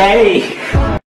Hey.